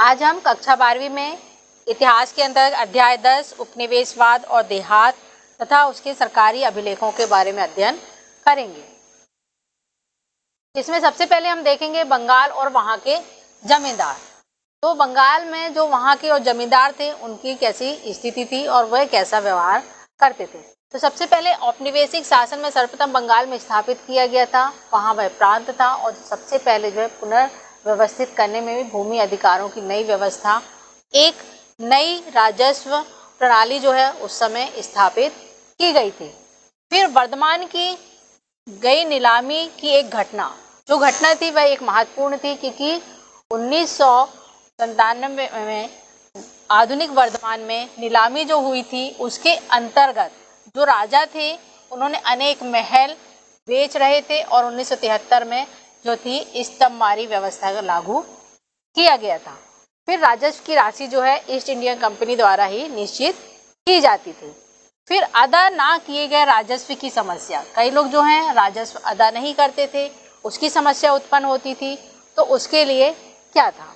आज हम कक्षा बारहवीं में इतिहास के अंतर्गत अध्याय दस, उपनिवेशवाद और देहात तथा उसके सरकारी अभिलेखों के बारे में अध्ययन करेंगे। इसमें सबसे पहले हम देखेंगे बंगाल और वहाँ के जमींदार। तो बंगाल में जो वहाँ के और जमींदार थे, उनकी कैसी स्थिति थी और वह कैसा व्यवहार करते थे? तो सबसे पहले औपनिवेशिक शासन में सर्वप्रथम बंगाल में स्थापित किया गया था, वहाँ वह प्रांत था और सबसे पहले जो है पुनर्व्यवस्थित करने में भी भूमि अधिकारों की नई व्यवस्था, एक नई राजस्व प्रणाली जो है उस समय स्थापित की गई थी। फिर वर्धमान की गई नीलामी की एक घटना, जो घटना थी वह एक महत्वपूर्ण थी क्योंकि उन्नीस सौ में आधुनिक वर्धमान में नीलामी जो हुई थी, उसके अंतर्गत जो राजा थे, उन्होंने अनेक महल बेच रहे थे और उन्नीस सौ तिहत्तर में जो थी स्तंभमारी व्यवस्था का लागू किया गया था। फिर राजस्व की राशि जो है, ईस्ट इंडिया कंपनी द्वारा ही निश्चित की जाती थी। फिर अदा ना किए गए राजस्व की समस्या। कई लोग जो हैं, राजस्व अदा नहीं करते थे, उसकी समस्या उत्पन्न होती थी तो उसके लिए क्या था?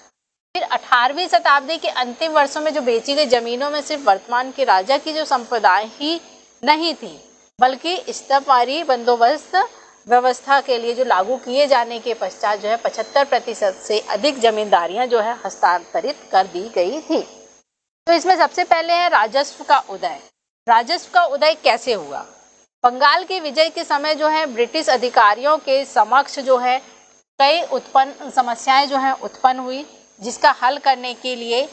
फिर 18वीं शताब्दी के अंतिम वर्षों में जो बेची गई जमीनों में सिर्फ़ वर्तमान के राजा की जो संप्रदाय ही नहीं थी, बल्कि स्तपारी बंदोबस्त व्यवस्था के लिए जो लागू किए जाने के पश्चात जो है पचहत्तर प्रतिशत से अधिक जमींदारियाँ जो है हस्तांतरित कर दी गई थी। तो इसमें सबसे पहले है राजस्व का उदय। राजस्व का उदय कैसे हुआ? बंगाल की विजय के समय जो है ब्रिटिश अधिकारियों के समक्ष जो है कई उत्पन्न, समस्याएँ जो है उत्पन्न हुई, जिसका हल करने के लिए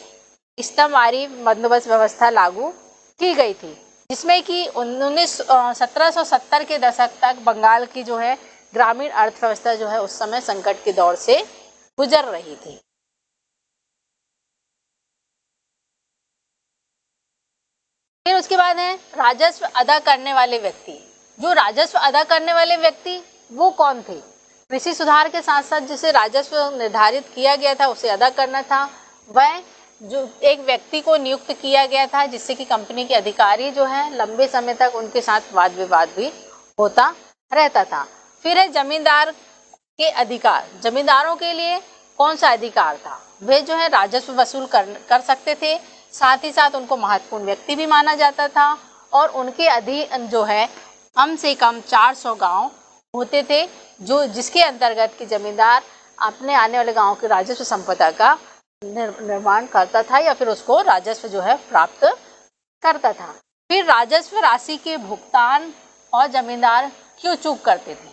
स्तंभवारी बंदोबस्त व्यवस्था लागू की गई थी। जिसमें कि उन्नीस सत्रह के दशक तक बंगाल की जो है ग्रामीण अर्थव्यवस्था जो है उस समय संकट के दौर से गुजर रही थी। फिर उसके बाद है, राजस्व अदा करने वाले व्यक्ति। जो राजस्व अदा करने वाले व्यक्ति, वो कौन थे? कृषि सुधार के साथ साथ जिसे राजस्व निर्धारित किया गया था, उसे अदा करना था, वह जो एक व्यक्ति को नियुक्त किया गया था, जिससे कि कंपनी के अधिकारी जो है, लंबे समय तक उनके साथ वाद विवाद भी होता रहता था। फिर है जमींदार के अधिकार। जमींदारों के लिए कौन सा अधिकार था? वे जो है, राजस्व वसूल कर कर सकते थे। साथ ही साथ उनको महत्वपूर्ण व्यक्ति भी माना जाता था और उनके अधीन जो है, कम से कम 400 गाँव होते थे, जो जिसके अंतर्गत के जमींदार अपने आने वाले गाँव के राजस्व संपदा का निर्माण करता था या फिर उसको राजस्व जो है प्राप्त करता था। फिर राजस्व राशि के भुगतान और जमींदार क्यों चूक करते थे?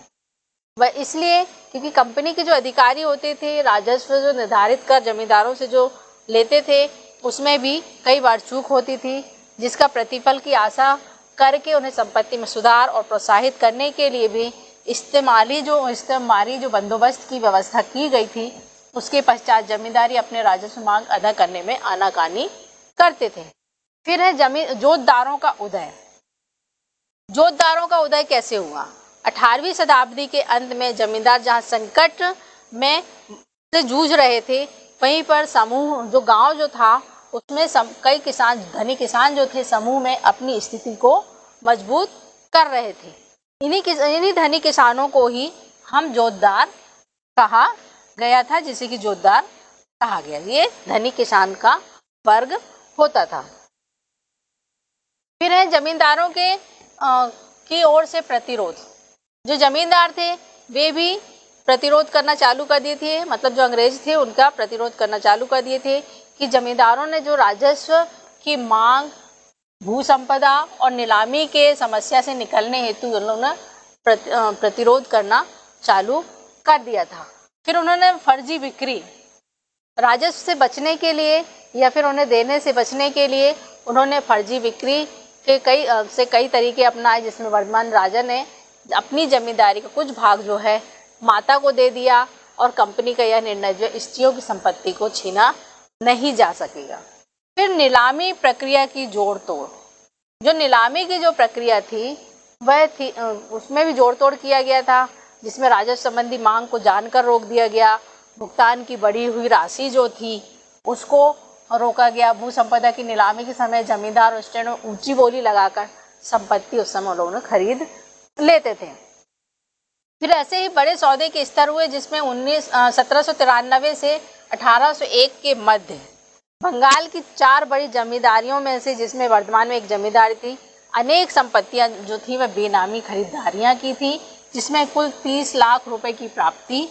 वह इसलिए क्योंकि कंपनी के जो अधिकारी होते थे, राजस्व जो निर्धारित कर जमींदारों से जो लेते थे, उसमें भी कई बार चूक होती थी, जिसका प्रतिफल की आशा करके उन्हें संपत्ति में सुधार और प्रोत्साहित करने के लिए भी इस्तेमाली जो इस्तेमाली जो बंदोबस्त की व्यवस्था की गई थी उसके पश्चात जमींदारी अपने राजस्व मांग अदा करने में आनाकानी करते थे। फिर है ज़मीन जोतदारों का उदय। जोतदारों का उदय कैसे हुआ? अठारहवीं शताब्दी के अंत में जमींदार जहाँ संकट में से जूझ रहे थे वहीं पर समूह जो गाँव जो था उसमें सम, कई किसान धनी किसान जो थे समूह में अपनी स्थिति को मज़बूत कर रहे थे। इन्हीं इन्हीं धनी किसानों को ही हम जोतदार कहा गया था जिसे कि जोतदार कहा गया। ये धनी किसान का वर्ग होता था। फिर है जमींदारों के आ, की ओर से प्रतिरोध। जो जमींदार थे वे भी प्रतिरोध करना चालू कर दिए थे। मतलब जो अंग्रेज़ थे उनका प्रतिरोध करना चालू कर दिए थे कि जमींदारों ने जो राजस्व की मांग भू संपदा और नीलामी के समस्या से निकलने हेतु उन्होंने प्रतिरोध करना चालू कर दिया था। फिर उन्होंने फर्जी बिक्री, राजस्व से बचने के लिए या फिर उन्हें देने से बचने के लिए उन्होंने फर्जी बिक्री के कई से कई तरीके अपनाए, जिसमें वर्धमान राजा ने अपनी जमींदारी का कुछ भाग जो है, माता को दे दिया और कंपनी का यह निर्णय जो स्त्रियों की संपत्ति को छीना नहीं जा सकेगा। फिर नीलामी प्रक्रिया की जोड़ तोड़ जो नीलामी की जो प्रक्रिया थी, वह थी उसमें भी जोड़ तोड़ किया गया था। जिसमें राजस्व संबंधी मांग को जानकर रोक दिया गया। भुगतान की बढ़ी हुई राशि जो थी, उसको रोका गया। भू संपदा की नीलामी के समय जमींदार उस टाइम ऊँची बोली लगाकर संपत्ति उस समय लोगों ने खरीद लेते थे। फिर ऐसे ही बड़े सौदे के स्तर हुए, जिसमें उन्नीस सत्रह से 1801 के मध्य। बंगाल की चार बड़ी जमींदारियों में से, जिसमें वर्तमान में एक जमींदारी थी, अनेक संपत्तियाँ जो थी, वह बेनामी खरीदारियाँ की थी। जिसमें कुल 30 लाख रुपए की प्राप्ति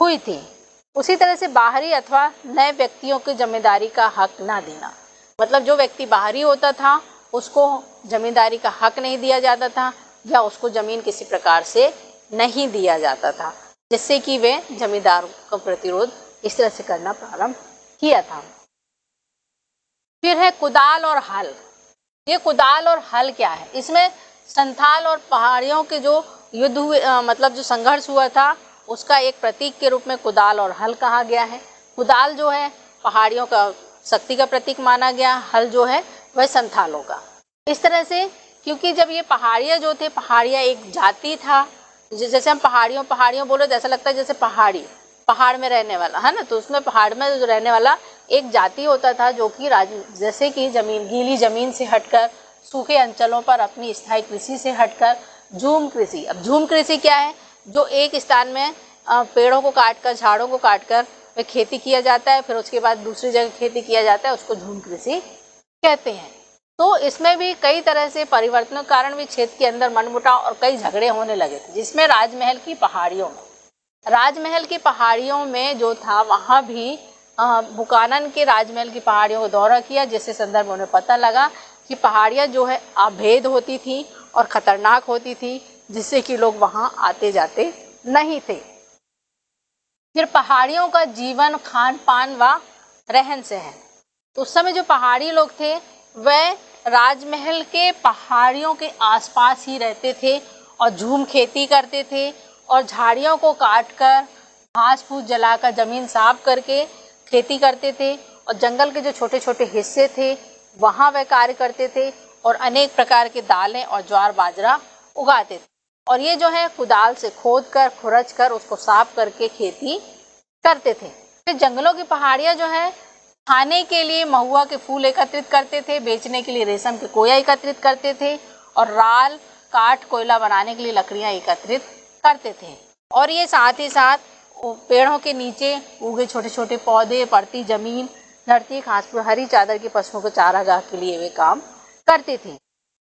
हुई थी। उसी तरह से बाहरी अथवा नए व्यक्तियों की जमींदारी का हक ना देना। मतलब जो व्यक्ति बाहरी होता था, उसको जमींदारी का हक नहीं दिया जाता था या उसको ज़मीन किसी प्रकार से नहीं दिया जाता था, जिससे कि वे जमींदार का प्रतिरोध इस तरह से करना प्रारंभ किया था। फिर है कुदाल और हल। ये कुदाल और हल क्या है? इसमें संथाल और पहाड़ियों के जो युद्ध हुए मतलब जो संघर्ष हुआ था, उसका एक प्रतीक के रूप में कुदाल और हल कहा गया है। कुदाल जो है, पहाड़ियों का शक्ति का प्रतीक माना गया, हल जो है, वह संथालों का। इस तरह से, क्योंकि जब ये पहाड़ियाँ जो थे, पहाड़ियाँ एक जाति था, जैसे हम पहाड़ियों पहाड़ियों बोलो ऐसा लगता है जैसे पहाड़ी, पहाड़ में रहने वाला, है ना? तो उसमें पहाड़ में रहने वाला एक जाति होता था, जो कि राज, जैसे कि ज़मीन, गीली ज़मीन से हटकर, सूखे अंचलों पर अपनी स्थायी कृषि से हटकर झूम कृषि अब झूम कृषि क्या है? जो एक स्थान में पेड़ों को काट कर झाड़ों को काट कर खेती किया जाता है, फिर उसके बाद दूसरी जगह खेती किया जाता है, उसको झूम कृषि कहते हैं। तो इसमें भी कई तरह से परिवर्तनों के कारण भी क्षेत्र के अंदर मनमुटाव और कई झगड़े होने लगे थे, जिसमें राजमहल की पहाड़ियों में। राजमहल की पहाड़ियों में जो था, वहाँ भी बुकानन के राजमहल की पहाड़ियों का दौरा किया, जिससे संदर्भ में उन्हें पता लगा कि पहाड़ियाँ जो है, अभेद होती थी और ख़तरनाक होती थी, जिससे कि लोग वहाँ आते जाते नहीं थे। फिर पहाड़ियों का जीवन खान पान व रहन सहन। तो उस समय जो पहाड़ी लोग थे वह राजमहल के पहाड़ियों के आसपास ही रहते थे और झूम खेती करते थे और झाड़ियों को काट कर घास फूस जलाकर, ज़मीन साफ़ करके खेती करते थे और जंगल के जो छोटे छोटे हिस्से थे, वहाँ वह कार्य करते थे। और अनेक प्रकार के दालें और ज्वार बाजरा उगाते थे। और ये जो है, कुदाल से खोद कर खुरच कर उसको साफ़ करके खेती करते थे। फिर जंगलों की पहाड़ियाँ जो है, खाने के लिए महुआ के फूल एकत्रित करते थे, बेचने के लिए रेशम के कोया एकत्रित करते थे और राल, काठ, कोयला बनाने के लिए लकड़ियाँ एकत्रित करते थे। और ये साथ ही साथ पेड़ों के नीचे उगे छोटे छोटे पौधे पड़ती ज़मीन, धरती घास पर हरी चादर के पशुओं को चारागाह के लिए वे काम करते थी।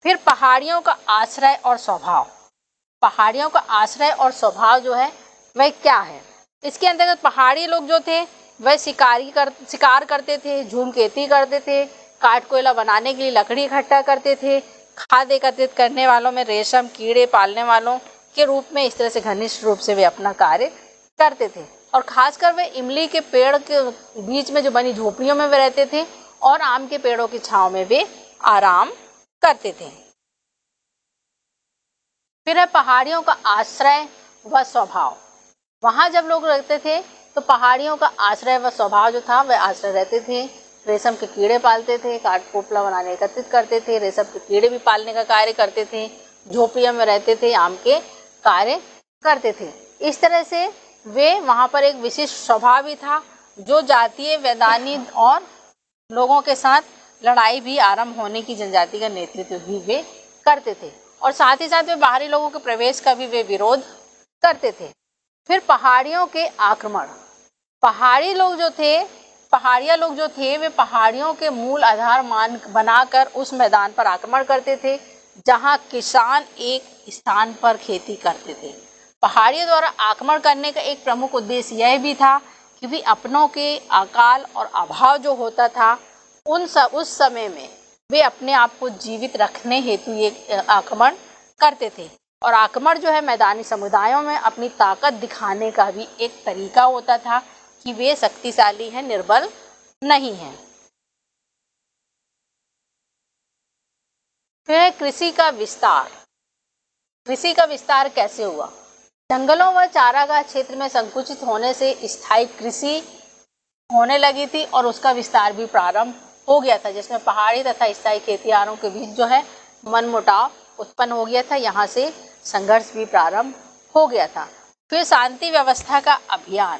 फिर पहाड़ियों का आश्रय और स्वभाव। पहाड़ियों का आश्रय और स्वभाव जो है, वह क्या है? इसके अंतर्गत पहाड़ी लोग जो थे, वह शिकारी कर, शिकार करते थे, झूम खेती करते थे, काट कोयला बनाने के लिए लकड़ी इकट्ठा करते थे, खाद एकत्रित करने वालों में रेशम, कीड़े पालने वालों के रूप में इस तरह से घनिष्ठ रूप से वे अपना कार्य करते थे। और खासकर वे इमली के पेड़ के बीच में जो बनी झोपड़ियों में वे रहते थे, और आम के पेड़ों की छाव में वे आराम करते थे। फिर है पहाड़ियों का आश्रय व स्वभाव। वहाँ जब लोग रहते थे तो पहाड़ियों का आश्रय व स्वभाव जो था, वह आश्रय रहते थे। रेशम के कीड़े पालते थे, काट पोपला बनाने एकत्रित करते थे, रेशम के कीड़े भी पालने का कार्य करते थे, झोपड़ियों में रहते थे, आम के कार्य करते थे। इस तरह से वे वहाँ पर एक विशिष्ट स्वभाव भी था, जो जातीय वैदानी और लोगों के साथ लड़ाई भी आरंभ होने की जनजाति का नेतृत्व भी वे करते थे। और साथ ही साथ वे बाहरी लोगों के प्रवेश का भी वे विरोध करते थे। फिर पहाड़ियों के आक्रमण। पहाड़ी लोग जो थे, पहाड़िया लोग जो थे, वे पहाड़ियों के मूल आधार मान बनाकर उस मैदान पर आक्रमण करते थे, जहाँ किसान एक स्थान पर खेती करते थे। पहाड़ियों द्वारा आक्रमण करने का एक प्रमुख उद्देश्य यह भी था कि भी अपनों के अकाल और अभाव जो होता था उन सब उस समय में वे अपने आप को जीवित रखने हेतु ये आक्रमण करते थे। और आक्रमण जो है मैदानी समुदायों में अपनी ताकत दिखाने का भी एक तरीका होता था कि वे शक्तिशाली हैं, निर्बल नहीं हैं। फिर कृषि का विस्तार। कृषि का विस्तार कैसे हुआ? जंगलों व चारागाह क्षेत्र में संकुचित होने से स्थायी कृषि होने लगी थी और उसका विस्तार भी प्रारंभ हो गया था, जिसमें पहाड़ी तथा स्थायी खेतियारों के बीच जो है मनमुटाव उत्पन्न हो गया था, यहाँ से संघर्ष भी प्रारंभ हो गया था। फिर शांति व्यवस्था का अभियान।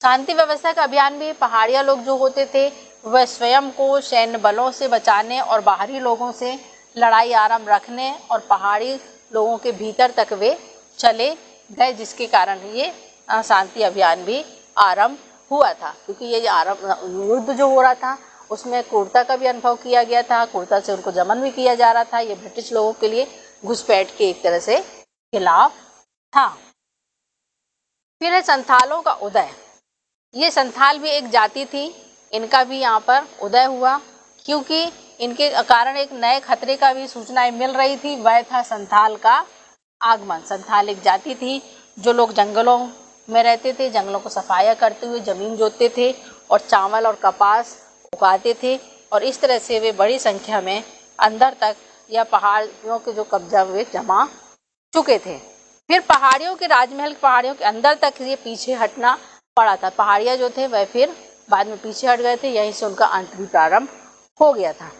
शांति व्यवस्था का अभियान भी पहाड़िया लोग जो होते थे, वह स्वयं को सैन्य बलों से बचाने और बाहरी लोगों से लड़ाई आरंभ रखने और पहाड़ी लोगों के भीतर तक वे चले गए, जिसके कारण ये शांति अभियान भी आरंभ हुआ था। क्योंकि ये आरब युद्ध जो हो रहा था उसमें कुर्ता का भी अनुभव किया गया था, कुर्ता से उनको जमन भी किया जा रहा था, ये ब्रिटिश लोगों के लिए घुसपैठ के एक तरह से खिलाफ था। फिर है संथालों का उदय। ये संथाल भी एक जाति थी, इनका भी यहाँ पर उदय हुआ, क्योंकि इनके कारण एक नए खतरे का भी सूचनाएँ मिल रही थी, वह था संथाल का आगमन। संथाल एक जाति थी, जो लोग जंगलों में रहते थे, जंगलों को सफाया करते हुए ज़मीन जोतते थे और चावल और कपास उगाते थे और इस तरह से वे बड़ी संख्या में अंदर तक या पहाड़ियों के जो कब्जा हुए जमा चुके थे। फिर पहाड़ियों के राजमहल, पहाड़ियों के अंदर तक ये पीछे हटना पड़ा था। पहाड़ियाँ जो थे, वह फिर बाद में पीछे हट गए थे, यहीं से उनका अंत भी प्रारंभ हो गया था।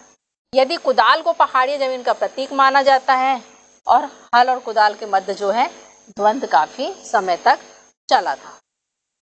यदि कुदाल को पहाड़ी ज़मीन का प्रतीक माना जाता है और हल और कुदाल के मध्य जो है द्वंद्व काफ़ी समय तक चला था।